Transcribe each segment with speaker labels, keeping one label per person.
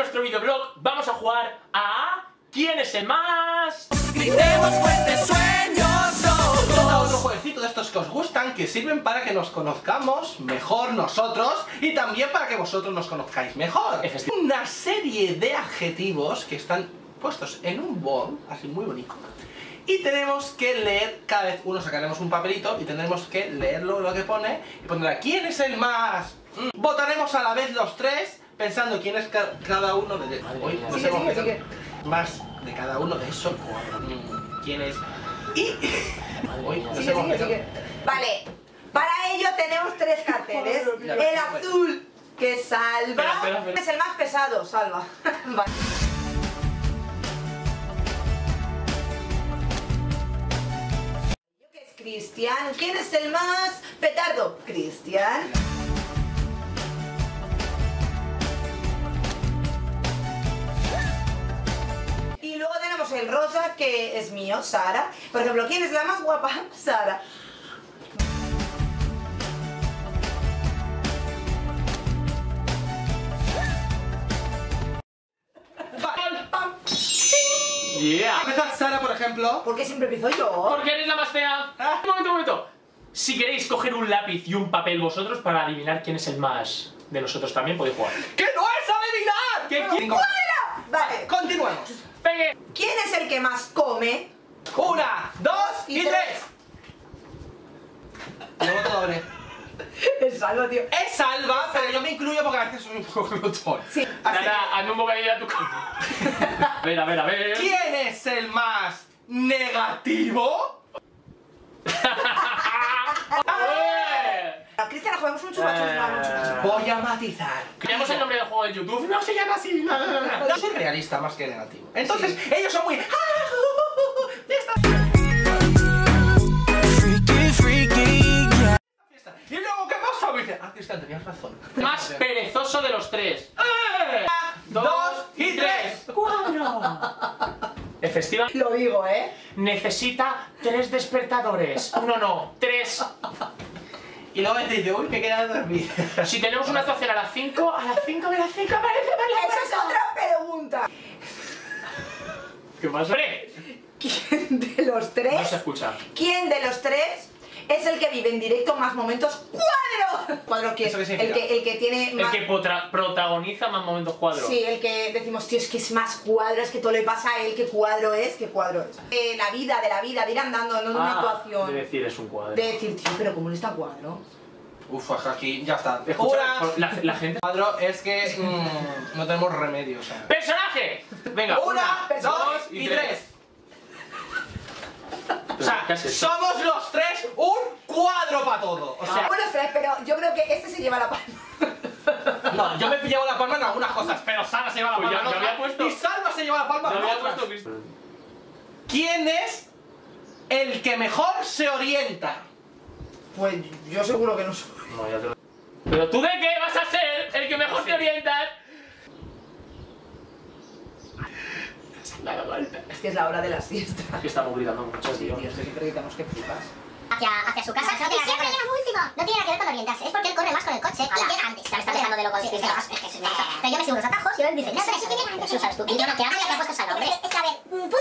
Speaker 1: nuestro videoblog vamos a jugar a... ¿Quién es el más?
Speaker 2: Gritemos fuertes sueños
Speaker 3: Otro
Speaker 2: todos.
Speaker 3: jueguecito de estos que os gustan, que sirven para que nos conozcamos mejor nosotros y también para que vosotros nos conozcáis mejor. Una serie de adjetivos que están puestos en un bol, así muy bonito. Y tenemos que leer, cada vez uno sacaremos un papelito y tendremos que leerlo lo que pone y pondrá ¿Quién es el más? Mm. Votaremos a la vez los tres pensando quién es ca- cada uno de...
Speaker 1: Madre
Speaker 3: Hoy
Speaker 1: mía.
Speaker 3: nos
Speaker 2: Sigue,
Speaker 3: hemos
Speaker 2: sigue,
Speaker 3: metido
Speaker 2: sigue.
Speaker 3: Más de cada uno de esos cuatro. ¿Quién es? Y... Hoy nos hemos.
Speaker 2: Vale, para ello tenemos tres carteles. El azul, que es Salva.
Speaker 1: Espera, espera, espera.
Speaker 2: Es el más pesado, Salva. Vale. Cristian. ¿Quién es el más petardo? Cristian. El rosa, que es mío, Sara. Por ejemplo, ¿quién es la más guapa? Sara.
Speaker 1: Yeah.
Speaker 3: Empezar Sara, por ejemplo.
Speaker 2: ¿Por qué siempre empiezo yo?
Speaker 1: Porque eres la más fea.
Speaker 3: Ah.
Speaker 1: Un momento, un momento. Si queréis coger un lápiz y un papel vosotros para adivinar quién es el más de nosotros también podéis jugar.
Speaker 3: ¡Que no es adivinar!
Speaker 1: ¿Qué quién?
Speaker 2: ¡Fuera! Vale.
Speaker 3: Continuemos.
Speaker 2: ¿Quién es el que más come?
Speaker 3: Una, dos y,
Speaker 2: Y
Speaker 3: tres.
Speaker 2: tres.
Speaker 3: Yo voto doble.
Speaker 2: Es salvo, tío.
Speaker 3: Es salva, pero yo me incluyo porque a veces soy un poco glotón.
Speaker 2: Sí.
Speaker 1: Nada, hazme un bocadillo a tu ver, a ver, a ver.
Speaker 3: ¿quién es el más negativo?
Speaker 1: ¡Eh!
Speaker 2: Cristian, juguemos un chupa chupa, un chupa chupa.
Speaker 3: Voy a matizar.
Speaker 1: Creamos el nombre del juego de YouTube. No se llama así. No, no.
Speaker 3: Yo soy realista más que negativo. Entonces, ellos son muy. ¡Ah! Y luego, ¿qué pasa? Me dice, ah, Cristian, tenías razón.
Speaker 1: Más perezoso de los tres. ¡Eh!
Speaker 3: Dos y tres.
Speaker 1: ¡Cuatro! Efectiva.
Speaker 2: Lo digo, ¿eh?
Speaker 1: Necesita tres despertadores. Uno no, tres.
Speaker 3: Y luego te dice, uy, me he quedado dormido.
Speaker 1: Si tenemos una actuación a las 5, a las 5 de las 5 aparece
Speaker 2: Esa es otra pregunta.
Speaker 1: ¿Qué pasa?
Speaker 2: ¿Quién de los
Speaker 1: No se
Speaker 2: tres?
Speaker 1: escucha.
Speaker 2: ¿Quién de los tres es el que vive en directo más momentos? ¡Cuadro! ¿Cuadro quién?
Speaker 3: ¿Eso qué
Speaker 2: El que, el que tiene
Speaker 1: El que potra- protagoniza más momentos cuadros.
Speaker 2: Sí, el que decimos, tío, es que es más cuadro, es que todo le pasa a él, qué cuadro es, qué cuadro es. De la vida, de la vida, de ir andando, no de una
Speaker 1: Ah,
Speaker 2: actuación.
Speaker 1: De decir, es un cuadro.
Speaker 2: De decir, tío, pero ¿cómo no está cuadro?
Speaker 3: Uf, aquí ya está.
Speaker 1: Escucha, la, la gente.
Speaker 3: Cuadro es que mm, no tenemos remedio, o sea.
Speaker 1: ¡Personaje! Venga,
Speaker 3: Una,
Speaker 2: persona.
Speaker 3: dos y tres. O sea, somos los tres un cuadro para todo. O sea,
Speaker 2: Bueno, sé, pero yo creo que este se lleva la palma.
Speaker 3: no, yo me he pillado la palma en algunas cosas, pero Sara se lleva la
Speaker 1: Pues
Speaker 3: palma
Speaker 1: ya-
Speaker 3: en
Speaker 1: ya
Speaker 3: otras,
Speaker 1: había puesto-
Speaker 3: y Salva se lleva la palma en
Speaker 1: había
Speaker 3: otras.
Speaker 1: puesto.
Speaker 3: ¿Quién es el que mejor se orienta?
Speaker 2: Pues yo seguro que no soy.
Speaker 1: No, ya te lo- Pero tú de qué vas a ser el que mejor te orientas.
Speaker 2: Es que es la hora de la siesta.
Speaker 1: Es que estamos gritando mucho,
Speaker 2: Sí,
Speaker 1: tío.
Speaker 2: tío, es que siempre gritamos que flipas.
Speaker 4: Hacia, hacia su casa.
Speaker 5: No tiene
Speaker 4: y siempre
Speaker 5: nada que ver.
Speaker 4: llega último. No tiene nada que ver con orientarse. Es porque él corre más con el coche y llega antes. Ya me está dejando de loco.
Speaker 5: Sí,
Speaker 4: es que es una. Pero yo me sigo unos atajos y él dice, no, pero si tiene antes. Eso sabes tú. Y yo no, que haga que ha puesto ese nombre.
Speaker 5: Es que, a ver, punto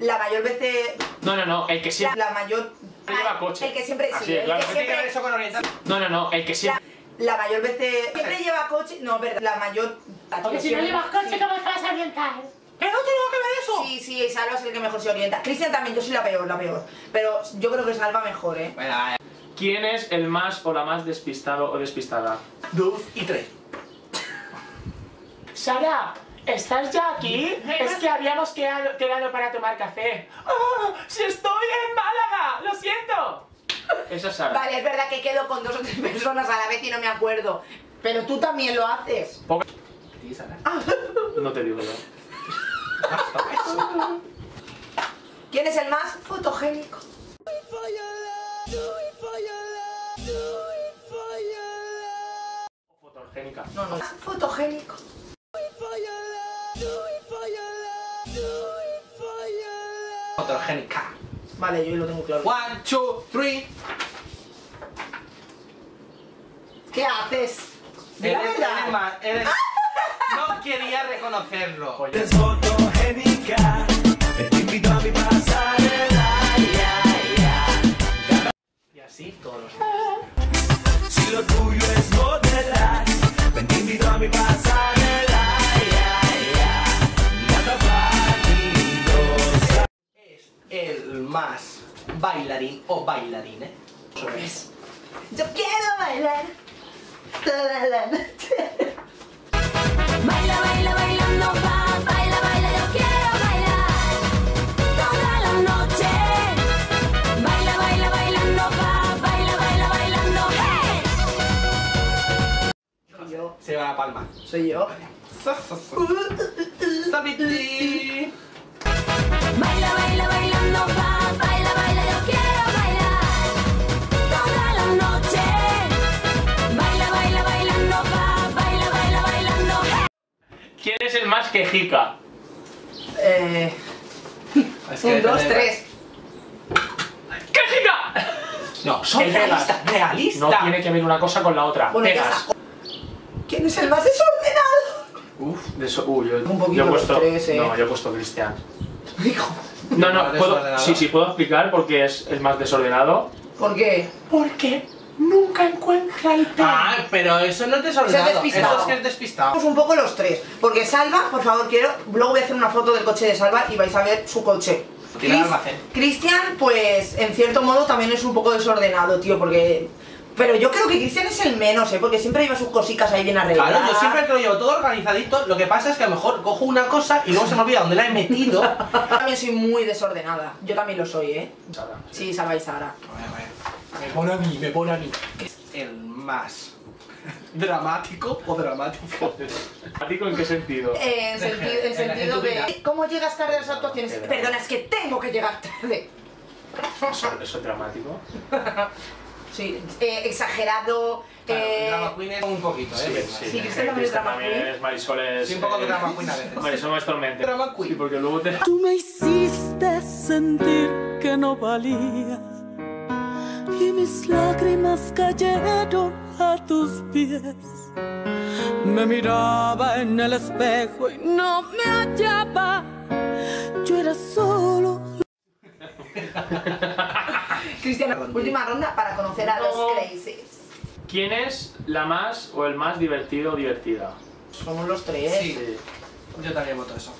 Speaker 2: La mayor veces.
Speaker 1: No, no, no, el que siempre.
Speaker 2: la mayor.
Speaker 1: Lleva coche.
Speaker 2: El que siempre.
Speaker 1: Así
Speaker 2: sí,
Speaker 1: es,
Speaker 2: el
Speaker 1: claro.
Speaker 2: que
Speaker 3: ¿Qué tiene que ver
Speaker 2: siempre.
Speaker 3: eso con orientar?
Speaker 1: No, no, no, el que
Speaker 2: La,
Speaker 1: siempre.
Speaker 2: la mayor veces. Siempre lleva coche. No, verdad. La mayor.
Speaker 1: Porque si no llevas coche, ¿cómo te vas a orientar?
Speaker 3: ¡Que no tengo que ver eso!
Speaker 2: Sí, sí, Salva es el que mejor se orienta. Cristian también, yo soy la peor, la peor. Pero yo creo que Salva mejor, ¿eh?
Speaker 3: Bueno, vaya.
Speaker 1: ¿Quién es el más o la más despistado o despistada?
Speaker 3: Dos y tres.
Speaker 1: Sara, ¿estás ya aquí? Es que habíamos quedado, quedado para tomar café. ¡Ah! ¡Si estoy en Málaga! ¡Lo siento! Esa es Sara.
Speaker 2: Vale, es verdad que quedo con dos o tres personas a la vez y no me acuerdo. Pero tú también lo haces.
Speaker 1: Poca-
Speaker 3: Sí, Sara.
Speaker 1: No te digo yo.
Speaker 2: ¿Quién es el más fotogénico?
Speaker 1: Fotogénica.
Speaker 2: No, no. Más fotogénico.
Speaker 3: Fotogénica.
Speaker 2: Vale, yo lo tengo claro.
Speaker 3: One, two, three.
Speaker 2: ¿Qué haces? Di la
Speaker 3: Eres-
Speaker 2: verdad.
Speaker 3: eres más- eres- No quería reconocerlo.
Speaker 6: Es fotogénica, te invito a mi pasarela.
Speaker 3: Y así todos.
Speaker 6: Si lo tuyo es modelar, ven te invito a mi.
Speaker 3: Es el más bailarín o bailarine. Eso es.
Speaker 2: Yo quiero bailar toda la noche.
Speaker 3: Palma.
Speaker 2: soy yo.
Speaker 3: Sabiti.
Speaker 5: Baila, baila, bailando, va, baila, baila, yo quiero bailar toda la noche. Baila, baila, bailando, va, baila, baila, bailando.
Speaker 1: ¿Quién es el más quejica?
Speaker 2: Eh,
Speaker 3: Es
Speaker 2: un, dos,
Speaker 3: tener-
Speaker 2: tres.
Speaker 1: ¡Quejica!
Speaker 3: No, soy realista. Realista.
Speaker 1: No tiene que ver una cosa con la otra.
Speaker 2: Bueno,
Speaker 1: Pegas.
Speaker 2: Está. ¿Quién es el más desordenado?
Speaker 1: Uf, de eso. Uy, yo,
Speaker 2: Un poquito
Speaker 1: yo he
Speaker 2: los
Speaker 1: puesto.
Speaker 2: tres, eh.
Speaker 1: No, yo he puesto Cristian.
Speaker 2: Hijo.
Speaker 1: No, no,
Speaker 3: ¿Más
Speaker 1: puedo, sí, sí, puedo explicar porque es el más desordenado.
Speaker 2: ¿Por qué?
Speaker 1: Porque nunca encuentra el pen.
Speaker 3: Ah, pero eso no es desordenado.
Speaker 2: Eso es despistado.
Speaker 3: Eso es que es despistado.
Speaker 2: Vamos un poco los tres. Porque Salva, por favor, quiero. Luego voy a hacer una foto del coche de Salva y vais a ver su coche. Cristian, pues en cierto modo también es un poco desordenado, tío, porque. Pero yo creo que Cristian es el menos, ¿eh? Porque siempre lleva sus cositas ahí bien arregladas.
Speaker 3: Claro, yo siempre que lo llevo todo organizadito. Lo que pasa es que a lo mejor cojo una cosa y luego se me olvida dónde la he metido.
Speaker 2: Yo también soy muy desordenada. Yo también lo soy, ¿eh?
Speaker 1: Sara.
Speaker 2: Sí, Salva y Sara.
Speaker 3: A ver, a ver. Me pone a mí, me pone a mí. Es el más dramático o dramático.
Speaker 1: ¿Dramático en qué sentido?
Speaker 2: Eh, en, senti- en
Speaker 3: en- en
Speaker 2: sentido de. ¿Cómo llegas tarde a las actuaciones? Perdona, es que tengo que llegar tarde.
Speaker 1: ¿Eso, eso es dramático?
Speaker 2: Sí, eh, exagerado.
Speaker 3: Claro,
Speaker 2: eh,
Speaker 3: drama queen es un poquito, ¿eh?
Speaker 2: Sí, también es drama
Speaker 1: también
Speaker 2: queen.
Speaker 1: es Marisol es...
Speaker 3: Sí, un poco de
Speaker 1: eh,
Speaker 3: drama queen a veces.
Speaker 1: Marisol es tormente.
Speaker 3: Drama queen.
Speaker 1: Sí, porque luego te...
Speaker 7: Tú me hiciste sentir que no valía y mis lágrimas cayeron a tus pies. Me miraba en el espejo y no me hallaba. Yo era solo
Speaker 2: Cristian, última ronda para conocer a los. Crazies.
Speaker 1: ¿Quién es la más o el más divertido o divertida?
Speaker 2: Somos los tres.
Speaker 3: Sí. Yo también voto eso.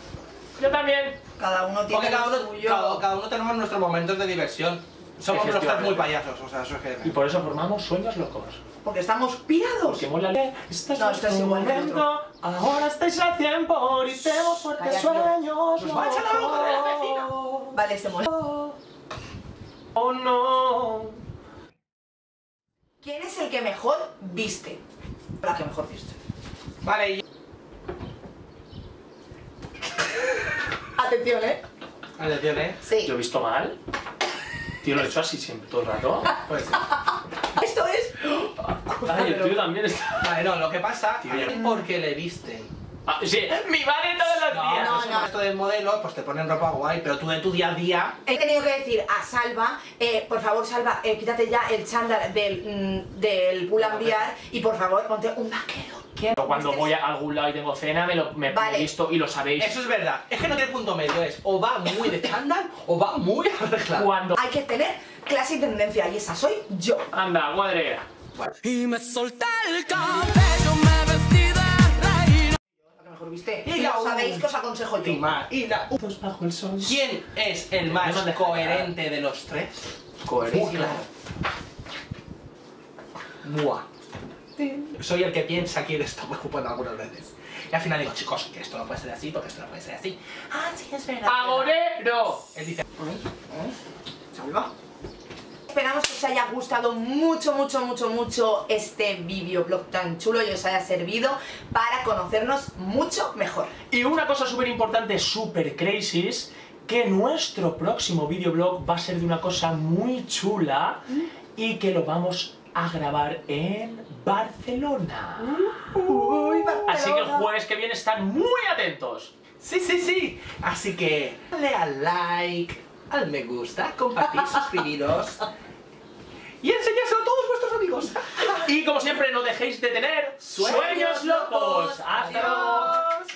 Speaker 1: Yo también.
Speaker 2: Cada uno tiene
Speaker 3: Porque cada uno,
Speaker 2: suyo.
Speaker 3: cada, cada uno tenemos nuestros momentos de diversión. Somos los tres muy payasos, o sea, eso es que...
Speaker 1: Y por eso formamos Sueños Locos.
Speaker 2: Porque estamos pirados.
Speaker 1: Porque mola Este es
Speaker 2: No, esto es igual
Speaker 1: momento, ahora estáis a tiempo, gritemos fuertes sueños
Speaker 3: Nos va a echar la boca de la vecina.
Speaker 1: locos.
Speaker 2: Vale, este mola.
Speaker 1: Oh no.
Speaker 2: ¿Quién es el que mejor viste? La que mejor viste.
Speaker 3: Vale, y...
Speaker 2: Atención, ¿eh?
Speaker 3: Atención, ¿eh?
Speaker 2: Sí.
Speaker 1: ¿Yo he visto mal? Tío, lo he hecho así siempre, todo el rato.
Speaker 3: Pues sí.
Speaker 2: Esto es.
Speaker 1: Ay, el tuyo también está...
Speaker 3: Vale, no, lo que pasa
Speaker 1: Tío,
Speaker 3: es
Speaker 1: ya-
Speaker 3: porque le visten.
Speaker 1: Ah, sí, mi madre todos los días.
Speaker 3: no,
Speaker 2: no.
Speaker 3: no. Esto de modelo, pues te ponen ropa guay, pero tú de tu día a día...
Speaker 2: He tenido que decir a Salva, eh, por favor, Salva, eh, quítate ya el chándal del, mm, del pull and bear y por favor, ponte un vaquero. ¿Quién?
Speaker 1: Cuando voy a algún lado y tengo cena, me lo me
Speaker 2: Vale.
Speaker 1: he visto y lo sabéis.
Speaker 3: Eso es verdad. Es que no tiene punto medio, es o va muy de chándal o va muy arreglado.
Speaker 1: Cuando...
Speaker 2: Hay que tener clase y tendencia y esa soy yo.
Speaker 1: Anda, cuadre.
Speaker 7: y me solté el cabello, me
Speaker 2: mejor viste.
Speaker 3: Y la
Speaker 2: sabéis que os aconsejo yo.
Speaker 3: Y la...
Speaker 1: Dos bajo el sol.
Speaker 3: ¿Quién es el más coherente de los tres?
Speaker 1: Coherencia.
Speaker 3: Mua. Soy el que piensa que esto me ocupan algunas veces. Y al final digo, chicos, que esto no puede ser así, porque esto no puede ser así. Ah, sí, es verdad.
Speaker 1: ¡Agorero!
Speaker 3: Él dice,
Speaker 2: Salva. Esperamos que os haya gustado mucho, mucho, mucho, mucho este videoblog tan chulo y os haya servido para conocernos mucho mejor.
Speaker 1: Y una cosa súper importante, súper crazy, es que nuestro próximo videoblog va a ser de una cosa muy chula y que lo vamos a grabar en Barcelona.
Speaker 2: Uy,
Speaker 1: Así que el jueves que viene están muy atentos.
Speaker 3: sí, sí, sí. Así que, dale al like, al me gusta, compartir, suscribiros. Y enseñárselo a todos vuestros amigos.
Speaker 1: Y como siempre, no dejéis de tener
Speaker 3: Sueños
Speaker 1: sueños locos. Hasta luego.
Speaker 3: Adiós.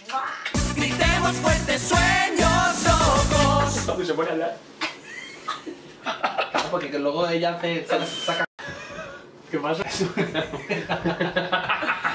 Speaker 7: gritemos fuertes sueños locos.
Speaker 1: Cuando se pone a hablar.
Speaker 3: Porque que luego ella hace, saca, saca
Speaker 1: ¿Qué pasa?